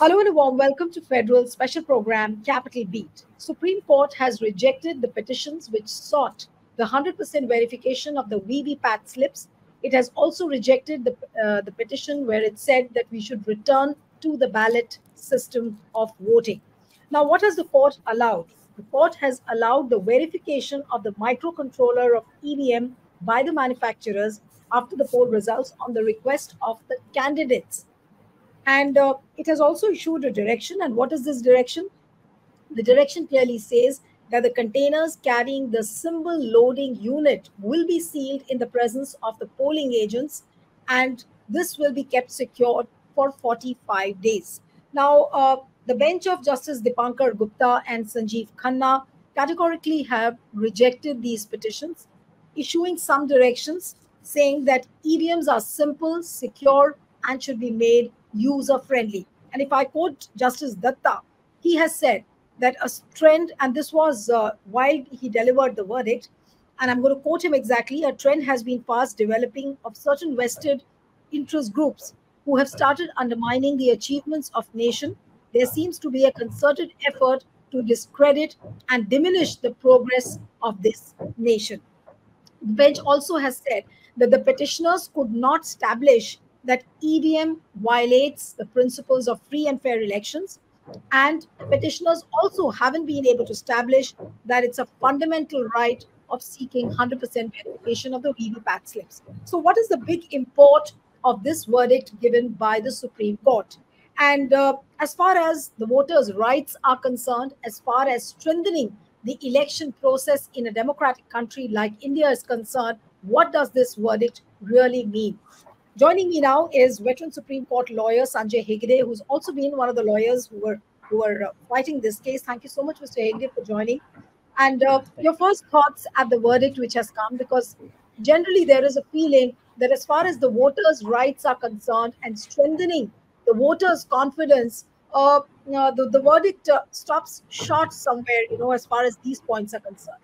Hello and a warm welcome to Federal Special Program Capital Beat. Supreme Court has rejected the petitions which sought the 100% verification of the VVPAT slips. It has also rejected the, uh, the petition where it said that we should return to the ballot system of voting. Now, what has the court allowed? The court has allowed the verification of the microcontroller of EVM by the manufacturers after the poll results on the request of the candidates. And uh, it has also issued a direction. And what is this direction? The direction clearly says that the containers carrying the symbol loading unit will be sealed in the presence of the polling agents, and this will be kept secured for 45 days. Now, uh, the bench of Justice Dipankar Gupta and Sanjeev Khanna categorically have rejected these petitions, issuing some directions saying that EVMs are simple, secure, and should be made user friendly. And if I quote Justice Datta, he has said that a trend, and this was uh, while he delivered the verdict, and I'm going to quote him exactly a trend has been fast developing of certain vested interest groups who have started undermining the achievements of nation. There seems to be a concerted effort to discredit and diminish the progress of this nation. The bench also has said that the petitioners could not establish that EVM violates the principles of free and fair elections. And petitioners also haven't been able to establish that it's a fundamental right of seeking 100% verification of the VVPAT slips. So, what is the big import of this verdict given by the Supreme Court? And uh, as far as the voters' rights are concerned, as far as strengthening the election process in a democratic country like India is concerned, what does this verdict really mean? Joining me now is veteran Supreme Court lawyer Sanjay Hegde, who's also been one of the lawyers who were who are uh, fighting this case. Thank you so much, Mr. Hegde, for joining. And uh, your first thoughts at the verdict which has come, because generally there is a feeling that as far as the voters' rights are concerned and strengthening the voters' confidence, uh, the, the verdict uh, stops short somewhere, you know, as far as these points are concerned.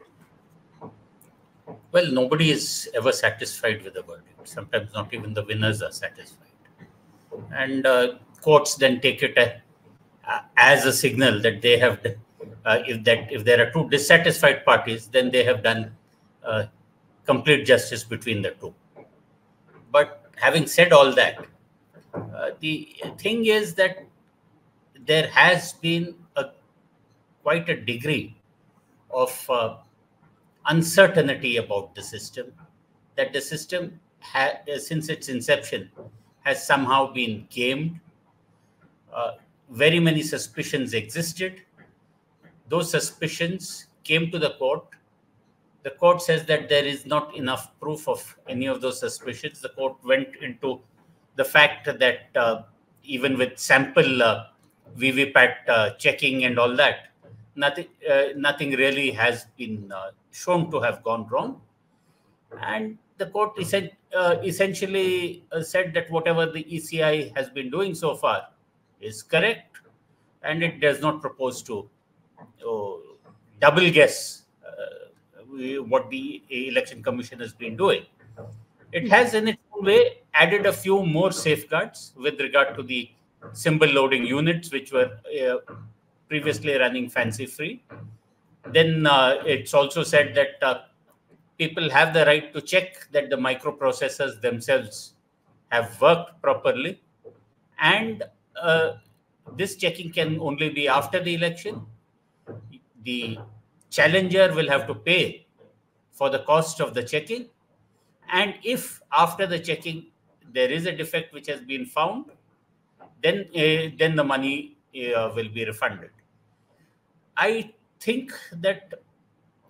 Well, nobody is ever satisfied with the verdict sometimes not even the winners are satisfied. And uh, courts then take it a, uh, as a signal that they have, uh, if that if there are two dissatisfied parties, then they have done uh, complete justice between the two. But having said all that, uh, the thing is that there has been a quite a degree of uh, uncertainty about the system that the system ha- uh, since its inception has somehow been gamed. Uh, very many suspicions existed. Those suspicions came to the court. The court says that there is not enough proof of any of those suspicions. The court went into the fact that uh, even with sample uh, VVPAT uh, checking and all that, nothing, uh, nothing really has been shown to have gone wrong. And the court uh, essentially uh, said that whatever the ECI has been doing so far is correct, and it does not propose to uh, double guess uh, what the election commission has been doing. It has, in its own way, added a few more safeguards with regard to the symbol loading units, which were uh, previously running fancy free. Then uh, it's also said that people have the right to check that the microprocessors themselves have worked properly. And uh, this checking can only be after the election. The challenger will have to pay for the cost of the checking. And if after the checking there is a defect which has been found then uh, then the money uh, will be refunded i think that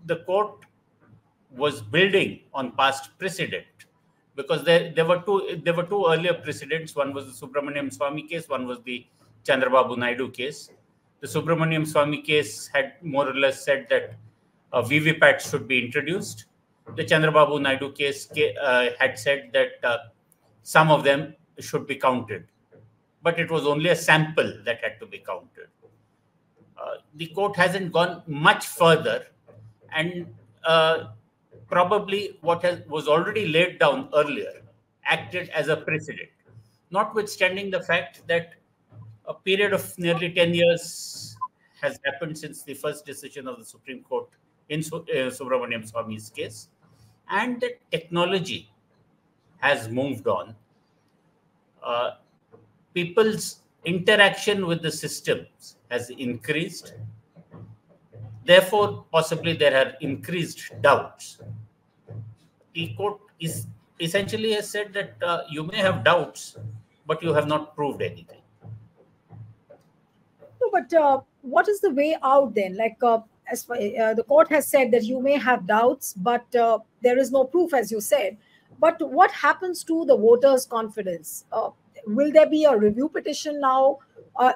the court was building on past precedent because there, there were two there were two earlier precedents. One was the subramanian swamy case one was the chandrababu naidu case. The subramanian swamy case had more or less said that uh, vvpat should be introduced. The chandrababu naidu case uh, had said that uh, some of them should be counted but it was only a sample that had to be counted the court hasn't gone much further and uh, probably what has, was already laid down earlier acted as a precedent, notwithstanding the fact that a period of nearly 10 years has happened since the first decision of the Supreme Court in uh, Subramanian Swamy's case, and the technology has moved on. Uh, people's interaction with the systems has increased. Therefore, possibly there are increased doubts. The court is essentially has said that uh, you may have doubts, but you have not proved anything. No, but uh, what is the way out then? Like, uh, as uh, the court has said that you may have doubts, but uh, there is no proof, as you said. But what happens to the voters' confidence? Uh, will there be a review petition now?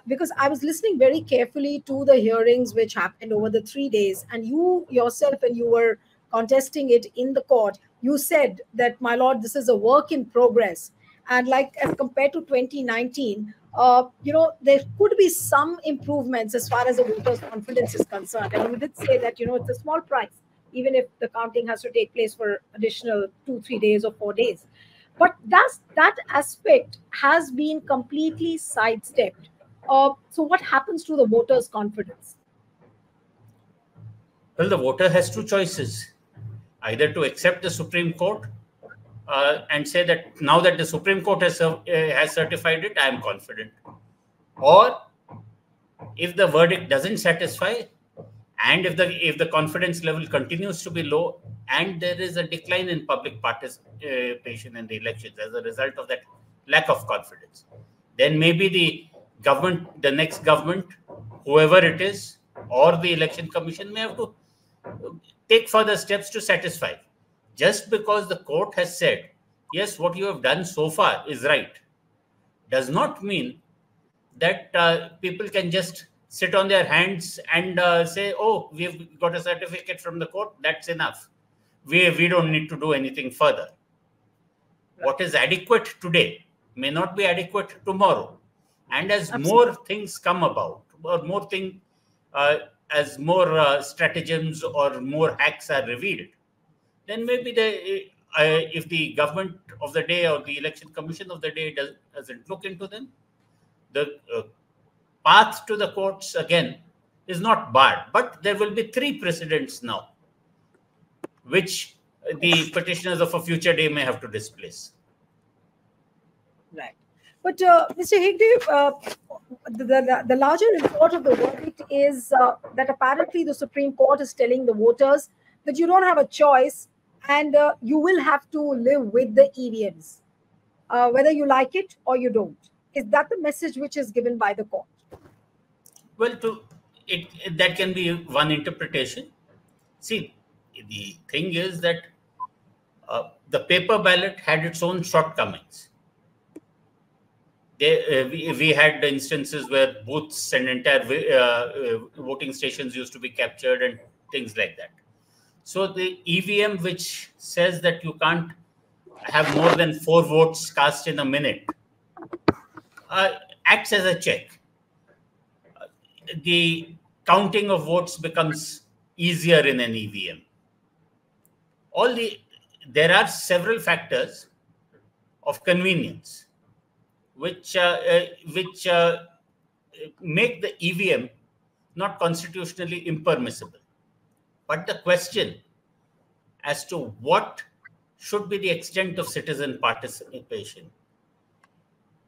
Because I was listening very carefully to the hearings which happened over the three days, and you yourself, and you were contesting it in the court, you said that, my lord, this is a work in progress. And like as compared to 2019, uh, you know, there could be some improvements as far as the voters' confidence is concerned. And you did say that, you know, it's a small price, even if the counting has to take place for additional two, three days or four days. But that's, that aspect has been completely sidestepped. Uh, so, what happens to the voters' confidence? Well, the voter has two choices either to accept the Supreme Court uh, and say that now that the Supreme Court has, uh, has certified it, I am confident. Or if the verdict doesn't satisfy, and if the if the confidence level continues to be low, and there is a decline in public participation in the elections as a result of that lack of confidence, then maybe the government, the next government, whoever it is, or the election commission may have to take further steps to satisfy. Just because the court has said, yes, what you have done so far is right, does not mean that uh, people can just sit on their hands and uh, say, oh, we've got a certificate from the court, that's enough. We, we don't need to do anything further. What is adequate today may not be adequate tomorrow. And as Absolutely. more things come about, or more things uh, as more uh, stratagems or more hacks are revealed, then maybe the uh, if the government of the day or the election commission of the day does, doesn't look into them, the uh, path to the courts again is not barred. But there will be three precedents now, which the petitioners of a future day may have to displace. Right. But uh, Mr. Hegde, uh, the, the, the, larger import of the verdict is uh, that apparently the Supreme Court is telling the voters that you don't have a choice and you will have to live with the EVMs, whether you like it or you don't. Is that the message which is given by the court? Well, to it, it that can be one interpretation. See, the thing is that uh, the paper ballot had its own shortcomings they, uh, we, we had instances where booths and entire uh, uh, voting stations used to be captured and things like that. So the EVM, which says that you can't have more than four votes cast in a minute, uh, acts as a check. The counting of votes becomes easier in an EVM. All the there are several factors of convenience which uh, uh, which uh, make the EVM not constitutionally impermissible. But the question as to what should be the extent of citizen participation.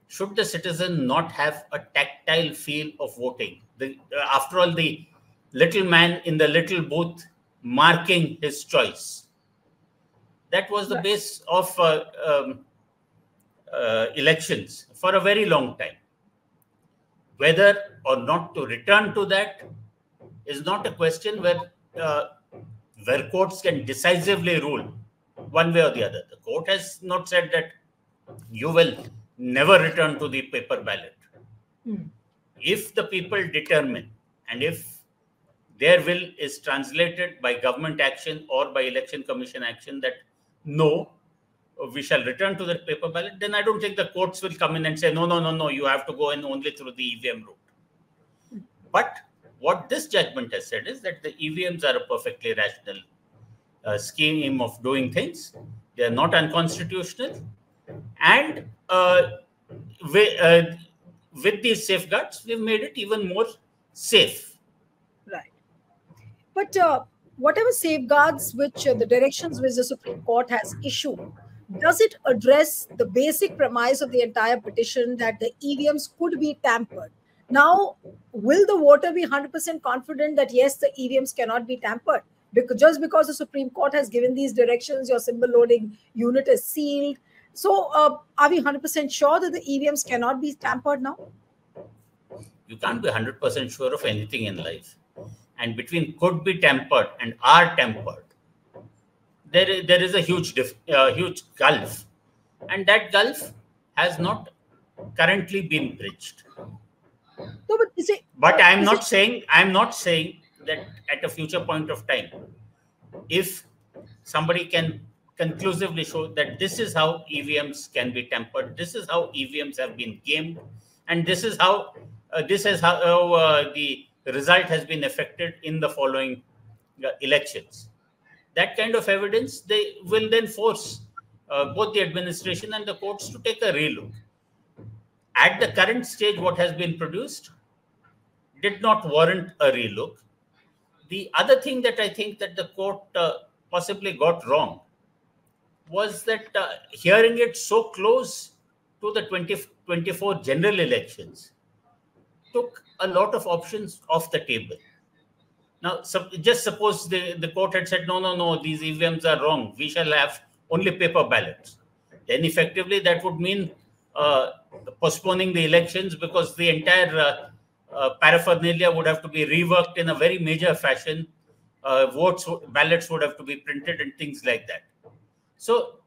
Should the citizen not have a tactile feel of voting? The, uh, after all, the little man in the little booth marking his choice. That was the base of uh, um, uh, elections for a very long time. Whether or not to return to that is not a question where uh, where courts can decisively rule one way or the other. The court has not said that you will never return to the paper ballot. Mm. If the people determine and if their will is translated by government action or by election commission action that no, we shall return to the paper ballot, then I don't think the courts will come in and say, no, no, no, no, you have to go in only through the EVM route. But what this judgment has said is that the EVMs are a perfectly rational uh, scheme of doing things. They are not unconstitutional. And uh, we, uh, with these safeguards, we've made it even more safe. Right. But uh, whatever safeguards which uh, the directions which the Supreme Court has issued, does it address the basic premise of the entire petition that the EVMs could be tampered? Now, will the voter be 100% confident that yes, the EVMs cannot be tampered? Because just because the Supreme Court has given these directions, your symbol loading unit is sealed. So, uh, are we 100% sure that the EVMs cannot be tampered now? You can't be 100% sure of anything in life. And between could be tampered and are tampered, there is, there is a huge, uh, huge gulf. And that gulf has not currently been bridged. No, but? But I'm not it, saying I'm not saying that at a future point of time, if somebody can conclusively show that this is how EVMs can be tampered, this is how EVMs have been gamed, and this is how uh, this is how uh, the result has been affected in the following uh, elections. That kind of evidence they will then force uh, both the administration and the courts to take a relook at the current stage, what has been produced did not warrant a relook. The other thing that I think that the court uh, possibly got wrong was that uh, hearing it so close to the 2024 general elections took a lot of options off the table. Now, so just suppose the, the court had said, no, no, no, these EVMs are wrong. We shall have only paper ballots. Then effectively that would mean uh, postponing the elections because the entire uh, uh, paraphernalia would have to be reworked in a very major fashion. votes, ballots would have to be printed and things like that. So,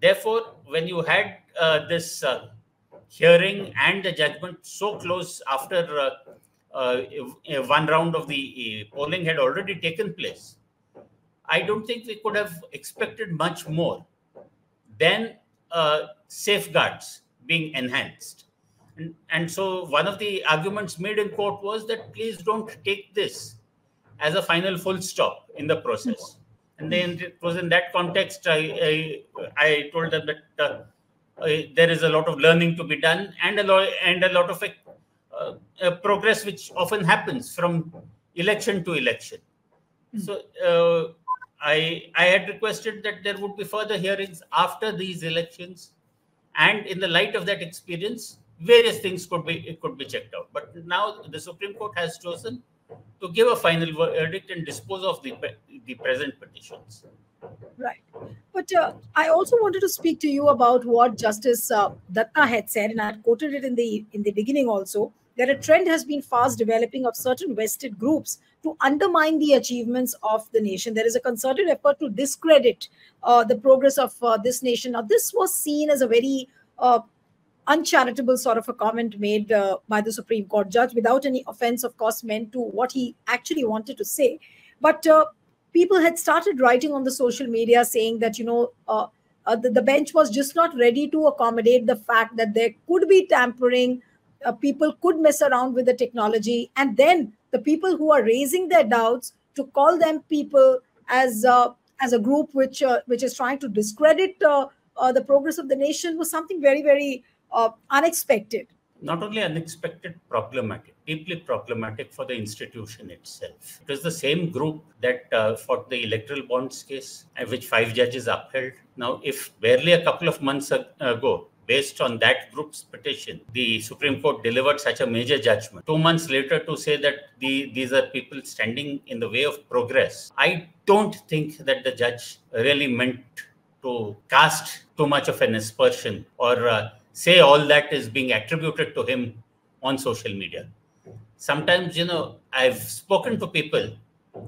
therefore, when you had this hearing and the judgment so close after uh, uh, one round of the polling had already taken place, I don't think we could have expected much more than uh, safeguards being enhanced. And, and so one of the arguments made in court was that please don't take this as a final full stop in the process. And then it was in that context I, I, I told them that uh, uh, there is a lot of learning to be done and a lot and a lot of uh, uh, progress which often happens from election to election. Mm. So uh, I I had requested that there would be further hearings after these elections and in the light of that experience various things could be it could be checked out but now the supreme court has chosen to give a final verdict and dispose of the the present petitions right but uh, i also wanted to speak to you about what justice uh, datta had said and i quoted it in the in the beginning also that a trend has been fast developing of certain vested groups to undermine the achievements of the nation. There is a concerted effort to discredit uh, the progress of uh, this nation. Now, this was seen as a very uh, uncharitable sort of a comment made uh, by the Supreme Court judge without any offense, of course, meant to what he actually wanted to say. But uh, people had started writing on the social media saying that, you know, uh, the, the bench was just not ready to accommodate the fact that there could be tampering uh, people could mess around with the technology and then the people who are raising their doubts to call them people as uh, as a group which uh, which is trying to discredit uh, uh, the progress of the nation was something very very uh, unexpected. Not only unexpected problematic deeply problematic for the institution itself. It was the same group that fought the electoral bonds case which five judges upheld. Now if barely a couple of months ago based on that group's petition, the Supreme Court delivered such a major judgment. Two months later, to say that the, these are people standing in the way of progress, I don't think that the judge really meant to cast too much of an aspersion or uh, say all that is being attributed to him on social media. Sometimes, you know, I've spoken to people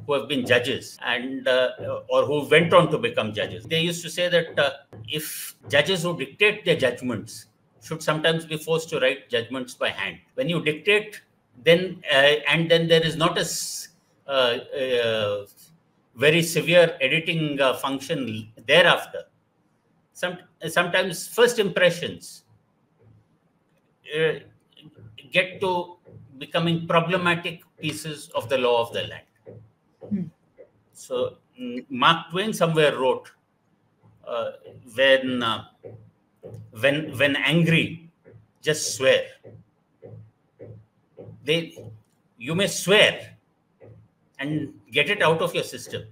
who have been judges and uh, or who went on to become judges they used to say that uh, if judges who dictate their judgments should sometimes be forced to write judgments by hand when you dictate then uh, and then there is not a uh, uh, very severe editing uh, function thereafter some sometimes first impressions get to becoming problematic pieces of the law of the land. So mm, Mark Twain somewhere wrote, uh, when uh, when when angry, just swear. they you may swear and get it out of your system,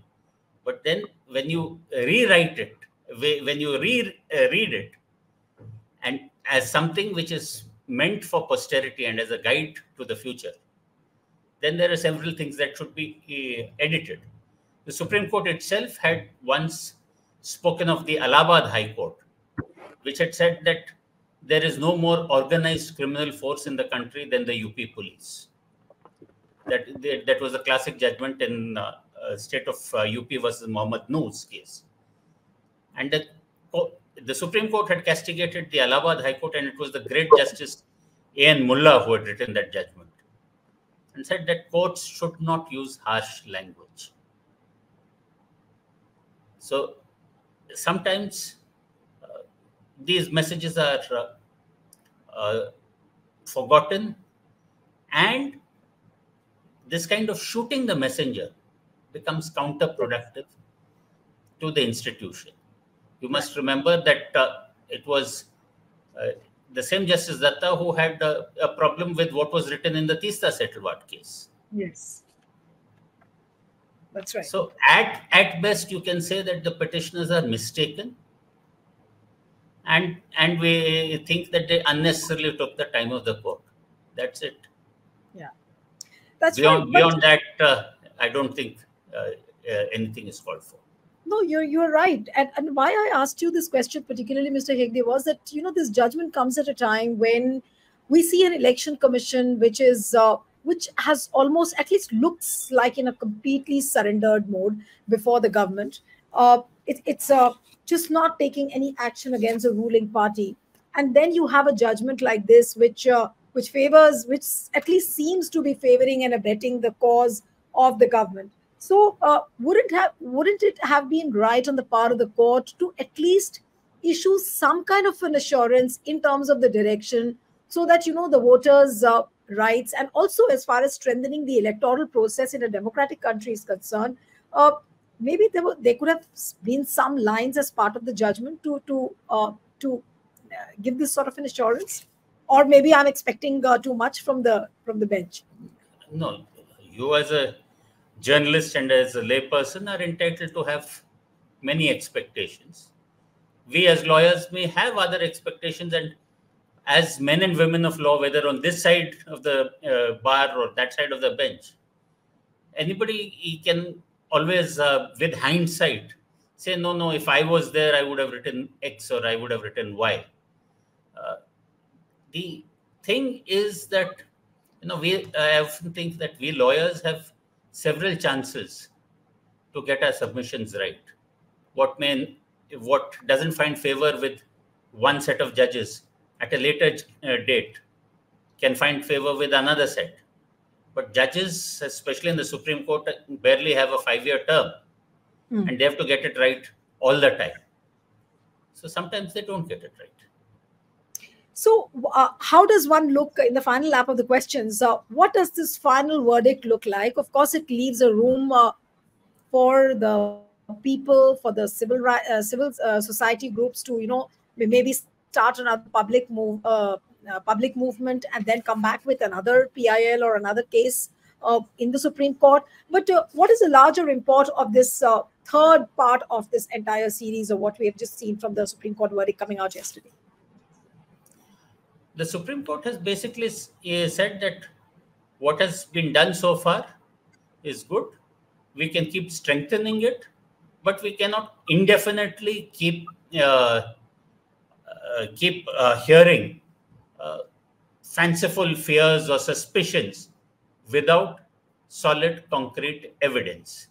but then when you rewrite it, when you re, uh, read it, and as something which is meant for posterity and as a guide to the future, then there are several things that should be uh, edited. The Supreme Court itself had once spoken of the Allahabad High Court, which had said that there is no more organized criminal force in the country than the UP police. That, that was a classic judgment in uh, uh, state of uh, UP versus Mohammed Noor's case. And the, the Supreme Court had castigated the Allahabad High Court, and it was the great Justice A.N. Mulla who had written that judgment and said that courts should not use harsh language. So sometimes uh, these messages are uh, uh, forgotten and this kind of shooting the messenger becomes counterproductive to the institution. You must remember that uh, it was uh, the same Justice Datta who had a, a, problem with what was written in the Teesta Setalvad case. Yes. That's right. So at, at best, you can say that the petitioners are mistaken. And, and we think that they unnecessarily took the time of the court. That's it. Yeah. That's beyond, right. Beyond that, uh, I don't think uh, uh, anything is called for. No, you're you're right. And, and why I asked you this question, particularly, Mr. Hegde, was that you know this judgment comes at a time when we see an election commission which is uh, which has almost at least looks like in a completely surrendered mode before the government. Uh, it, it's uh, just not taking any action against the ruling party, and then you have a judgment like this, which uh, which favors, which at least seems to be favoring and abetting the cause of the government. So, uh, wouldn't have wouldn't it have been right on the part of the court to at least issue some kind of an assurance in terms of the direction, so that you know the voters' uh, rights and also as far as strengthening the electoral process in a democratic country is concerned, uh, maybe there were there could have been some lines as part of the judgment to to uh, to uh, give this sort of an assurance, or maybe I'm expecting uh, too much from the from the bench. No, you as a journalist and as a layperson are entitled to have many expectations. We as lawyers may have other expectations, and as men and women of law, whether on this side of the uh, bar or that side of the bench, anybody can always, uh, with hindsight, say, no, no, if I was there, I would have written X or I would have written Y. Uh, the thing is that, you know, we I often think that we lawyers have several chances to get our submissions right. What may, what doesn't find favor with one set of judges at a later uh, date can find favor with another set. But judges, especially in the Supreme Court, barely have a five-year term, mm. and they have to get it right all the time. So sometimes they don't get it right. So, uh, how does one look in the final lap of the questions? Uh, what does this final verdict look like? Of course, it leaves a room uh, for the people, for the civil uh, civil uh, society groups to, you know, maybe start another public move, uh, public movement, and then come back with another PIL or another case in the Supreme Court. But what is the larger import of this third part of this entire series of what we have just seen from the Supreme Court verdict coming out yesterday? the Supreme Court has basically said that what has been done so far is good. We can keep strengthening it, but we cannot indefinitely keep uh, uh, keep uh, hearing uh, fanciful fears or suspicions without solid, concrete evidence.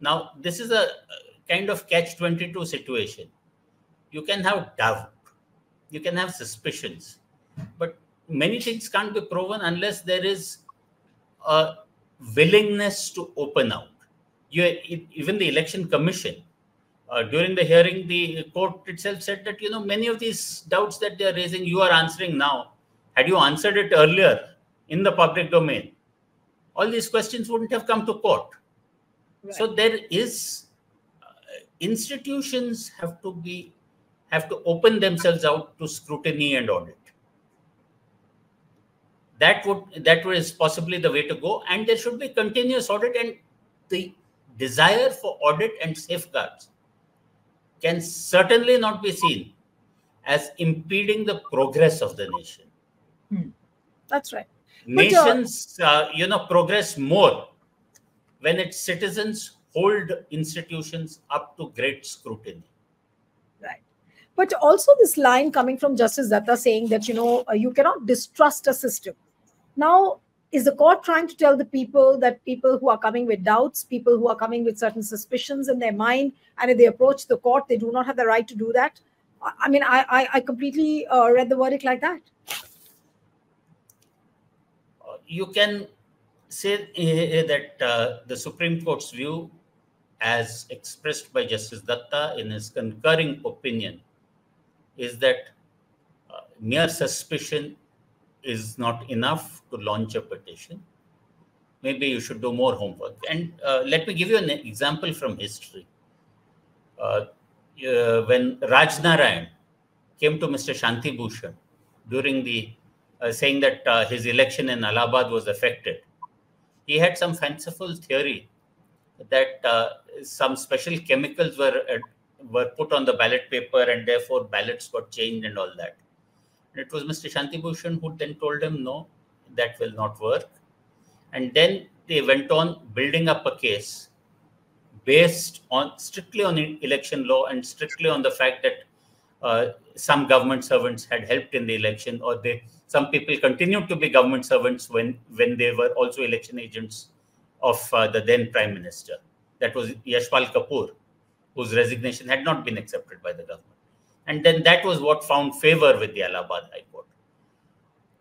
Now, this is a kind of catch 22 situation. You can have doubt, you can have suspicions, but many things can't be proven unless there is a willingness to open out. You, even the election commission, uh, during the hearing, the court itself said that you know many of these doubts that they are raising, you are answering now. Had you answered it earlier in the public domain, all these questions wouldn't have come to court. Right. So there is uh, institutions have to be have to open themselves out to scrutiny and audit that would that is possibly the way to go and there should be continuous audit and the desire for audit and safeguards can certainly not be seen as impeding the progress of the nation. Hmm. that's right. Nations uh, uh, you know progress more when its citizens hold institutions up to great scrutiny. Right. But also this line coming from justice datta saying that you know uh, you cannot distrust a system. Now, is the court trying to tell the people that people who are coming with doubts, people who are coming with certain suspicions in their mind, and if they approach the court, they do not have the right to do that? I mean, I, I, I completely uh, read the verdict like that. You can say uh, that uh, the Supreme Court's view, as expressed by Justice Datta in his concurring opinion, is that uh, mere suspicion is not enough to launch a petition. Maybe you should do more homework. And uh, let me give you an example from history. Uh, uh, when Raj Narayan came to Mr. Shanti Bhushan during the uh, saying that uh, his election in Allahabad was affected, he had some fanciful theory that uh, some special chemicals were were put on the ballot paper and therefore ballots got changed and all that. It was Mr. Shanti Bhushan who then told him, no, that will not work. And then they went on building up a case based on strictly on election law and strictly on the fact that uh, some government servants had helped in the election or they some people continued to be government servants when when they were also election agents of uh, the then prime minister that was yashpal kapoor whose resignation had not been accepted by the government and then that was what found favor with the Allahabad High Court.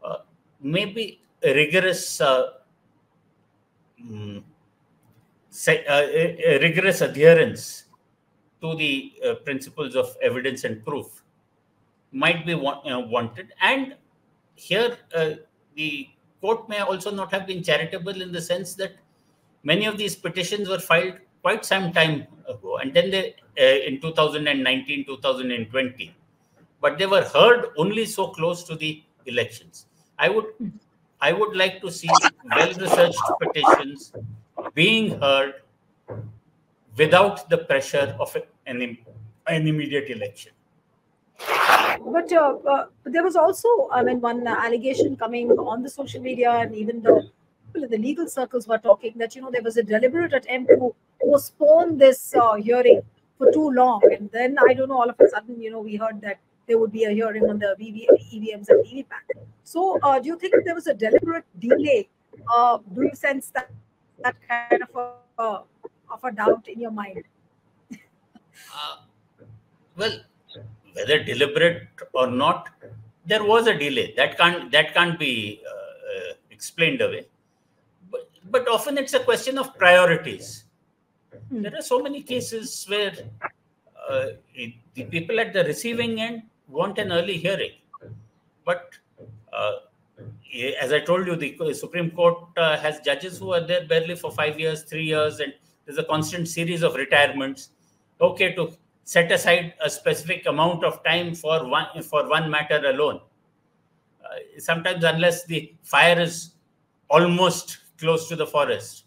Uh, maybe rigorous, uh, um, uh, rigorous adherence to the uh, principles of evidence and proof might be want, wanted. And here, uh, the court may also not have been charitable in the sense that many of these petitions were filed quite some time ago, and then they uh, in 2019, 2020, but they were heard only so close to the elections. I would, I would like to see well-researched petitions being heard without the pressure of an, an immediate election. But uh, uh, there was also, I mean, one allegation coming on the social media and even the people in the legal circles were talking that you know there was a deliberate attempt to postpone this uh, hearing for too long, and then I don't know. All of a sudden, you know, we heard that there would be a hearing on the VV, EVMs and VVPAT. So, uh, do you think there was a deliberate delay? Uh, do you sense that that kind of a of a doubt in your mind? Uh, well, whether deliberate or not, there was a delay. That can't that can't be uh, uh, explained away but often it's a question of priorities. Hmm. There are so many cases where uh, it, the people at the receiving end want an early hearing, but uh, as I told you, the Supreme Court uh, has judges who are there barely for five years, three years, and there's a constant series of retirements. Okay, to set aside a specific amount of time for one for one matter alone. Uh, sometimes, unless the fire is almost close to the forest,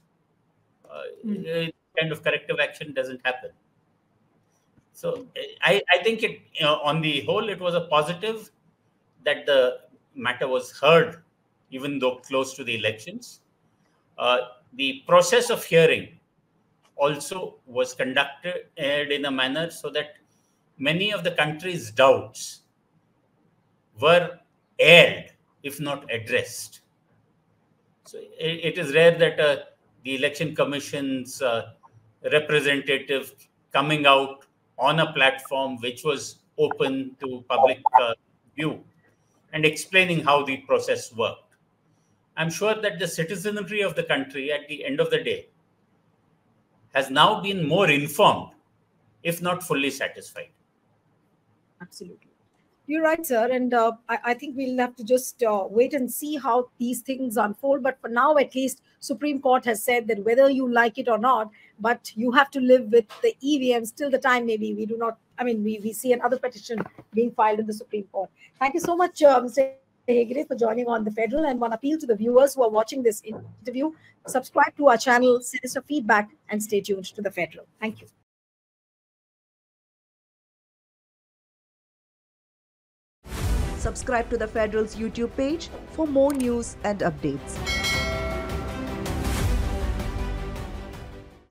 uh, mm. Kind of corrective action doesn't happen. So I, I think it you know, on the whole it was a positive that the matter was heard, even though close to the elections. Uh, the process of hearing also was conducted in a manner so that many of the country's doubts were aired, if not addressed. So it, it is rare that uh, the election commission's uh, representative coming out on a platform which was open to public uh, view and explaining how the process worked. I'm sure that the citizenry of the country at the end of the day has now been more informed, if not fully satisfied. Absolutely. You're right, sir. And uh, I, I, think we'll have to just uh, wait and see how these things unfold. But for now, at least, Supreme Court has said that whether you like it or not, but you have to live with the EVMs till the time maybe we do not, I mean, we, we see another petition being filed in the Supreme Court. Thank you so much, uh, Mr. Hegde, for joining on the Federal. And one appeal to the viewers who are watching this interview, subscribe to our channel, send us a feedback, and stay tuned to the Federal. Thank you. subscribe to the Federal's YouTube page for more news and updates.